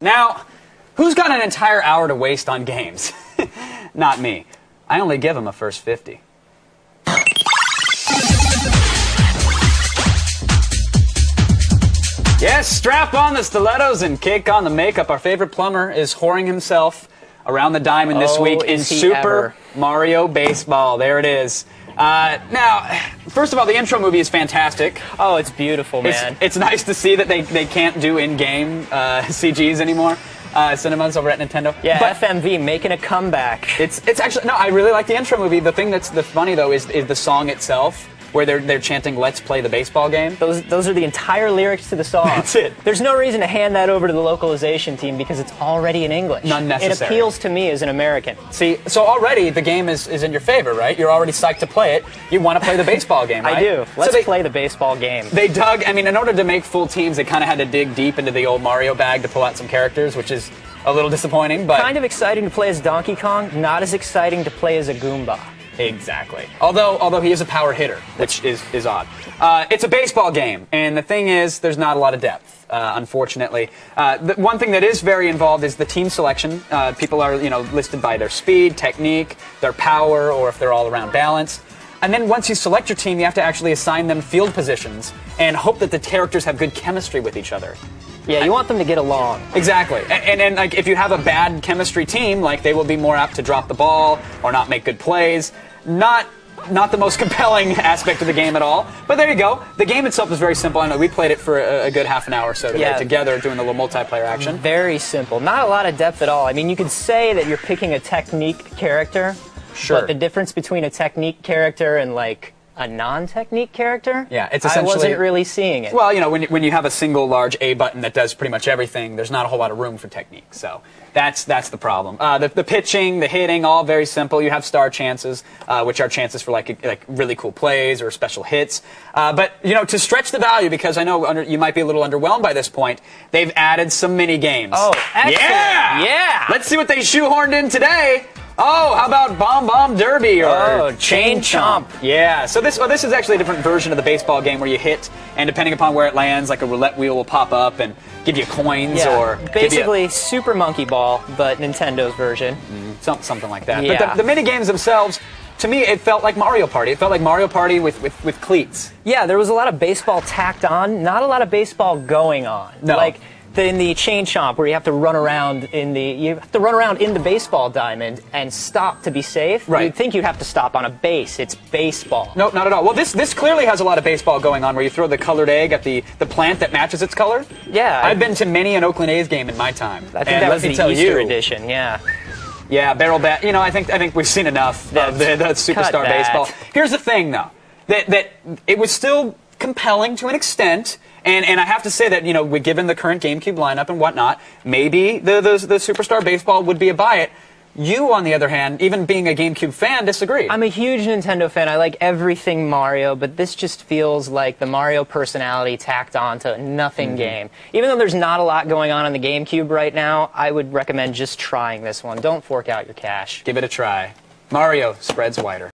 Now, who's got an entire hour to waste on games? Not me. I only give them a first 50. Yes, strap on the stilettos and kick on the makeup. Our favorite plumber is whoring himself around the diamond this Oh, week in Super ever. Mario Baseball. There it is. Uh, now, first of all, the intro movie is fantastic. Oh, it's beautiful, It's, man. it's nice to see that they, they can't do in-game uh, CGs anymore, uh, cinemas over at Nintendo. yeah, but FMV making a comeback. it's it's actually no. I really like the intro movie. The thing that's the funny though is is the song itself, where they're they're chanting "Let's play the baseball game." Those, those are the entire lyrics to the song. That's it. There's no reason to hand that over to the localization team because it's already in English. None necessary. It appeals to me as an American. See, so already the game is, is in your favor, right? You're already psyched to play it. You want to play the baseball game, right? I do. Let's so they, play the baseball game. They dug. I mean, in order to make full teams, they kind of had to dig deep into the old Mario bag to pull out some characters, which is a little disappointing. But Kind of exciting to play as Donkey Kong, not as exciting to play as a Goomba. Exactly. Although, although he is a power hitter, which is, is odd. Uh, it's a baseball game, and the thing is, there's not a lot of depth, uh, unfortunately. Uh, the one thing that is very involved is the team selection. Uh, people are, you know, listed by their speed, technique, their power, or if they're all around balanced. And then once you select your team, you have to actually assign them field positions and hope that the characters have good chemistry with each other. Yeah, you want them to get along. Exactly. And, and, and like if you have a bad chemistry team, like they will be more apt to drop the ball or not make good plays. Not not the most compelling aspect of the game at all. But there you go. The game itself is very simple. I know we played it for a, a good half an hour or so today Yeah. together doing a little multiplayer action. Very simple. Not a lot of depth at all. I mean, you could say that you're picking a technique character, Sure. but the difference between a technique character and like a non-technique character, Yeah, it's essentially. I wasn't really seeing it. Well, you know, when, you- when you have a single large A button that does pretty much everything, there's not a whole lot of room for technique. So that's that's the problem. Uh, the, the pitching, the hitting, all very simple. You have star chances, uh, which are chances for like like really cool plays or special hits. Uh, but you know, to stretch the value, because I know under, you might be a little underwhelmed by this point, they've added some mini games. Oh, excellent. Yeah, Yeah. Let's see what they shoehorned in today. Oh, how about Bob-omb Derby or Oh, Chain Chomp. Yeah. So this well, this is actually a different version of the baseball game where you hit, and depending upon where it lands, like a roulette wheel will pop up and give you coins yeah, or basically Super Monkey Ball, but Nintendo's version. Mm, some, something like that. Yeah. But the, the mini games themselves, to me, it felt like Mario Party. It felt like Mario Party with with, with cleats. Yeah, there was a lot of baseball tacked on, not a lot of baseball going on. No. Like in the chain chomp where you have to run around in the you have to run around in the baseball diamond and stop to be safe. Right. You'd think you'd have to stop on a base. It's baseball. No, not at all. Well, this this clearly has a lot of baseball going on, where you throw the colored egg at the, the plant that matches its color. Yeah, I've been to many an Oakland A's game in my time. I think and that was the Easter you, edition. Yeah. Yeah, barrel bat. You know, I think I think we've seen enough of the, the superstar baseball. Here's the thing, though, that that it was still compelling to an extent. And, and I have to say that you know, given the current GameCube lineup and whatnot, maybe the, the the superstar baseball would be a buy it. You, on the other hand, even being a GameCube fan, disagree. I'm a huge Nintendo fan. I like everything Mario, but this just feels like the Mario personality tacked on to nothing mm-hmm. game. Even though there's not a lot going on on the GameCube right now, I would recommend just trying this one. Don't fork out your cash. Give it a try. Mario spreads wider.